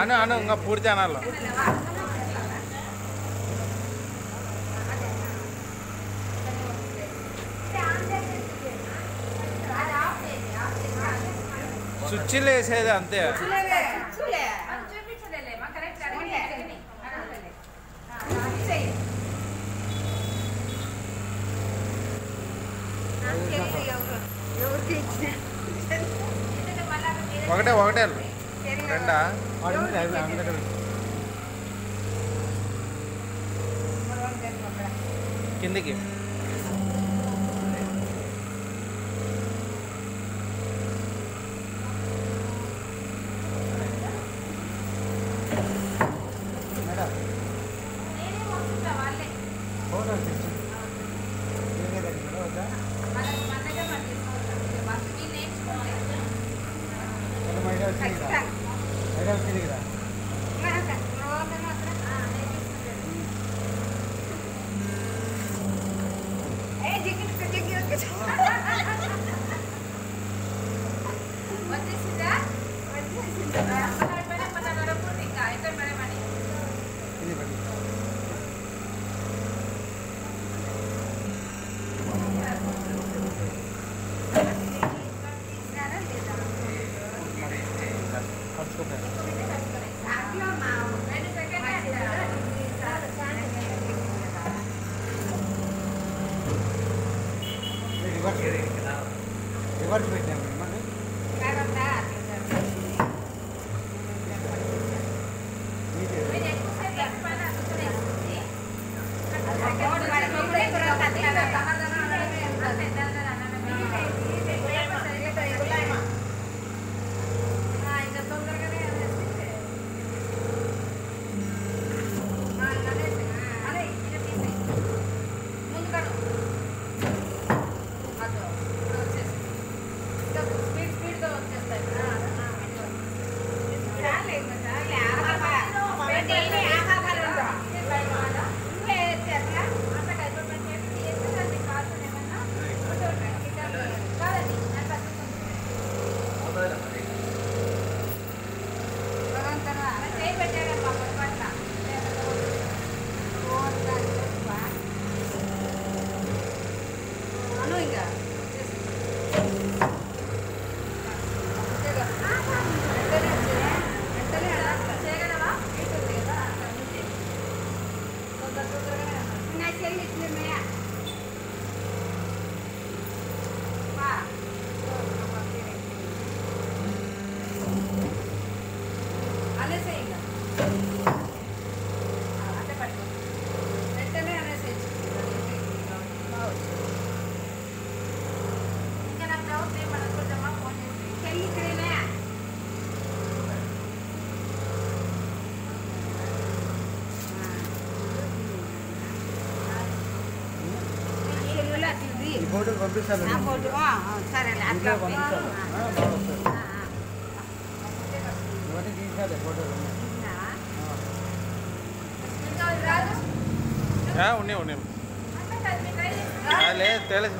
అను అను ఇంకా పూర్తి అనాలి. స్విచ్లు వేసేది అంతే ఒకటే ఒకటే రెండా కిందికి ఫోటో వచ్చేసి ఐడియా వచ్చింది కదా ఏ జిగ్గి జిగ్గి परसों का रिवर्स रिवर्स बैठने 那些那些没 అట్లా పంపిస్తాను ఆ, బాగా వస్తుంది ఇవన్నీ తీసాలి ఫోటోలు ఆ, ఉన్నాయి ఉన్నాయి ఆ, లేదు తేలేదు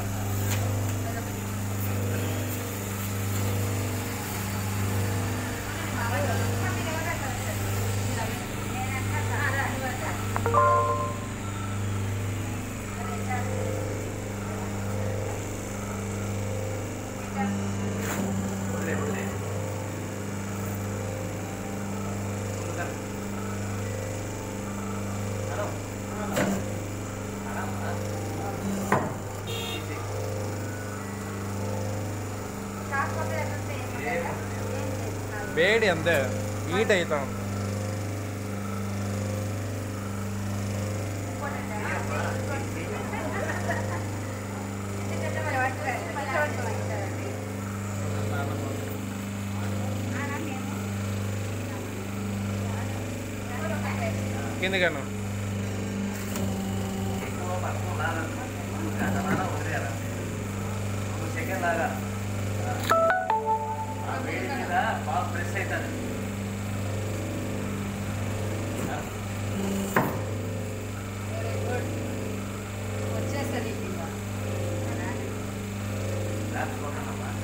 Yeah. പേടി എന്ത്? ഈ ടൈത്താണ് എന്തൊക്കെയാണ് ಇವಾಗ ಭಾಳ ಫ್ರೆಶ್ ಆಯ್ತದೆ That's what I'm about.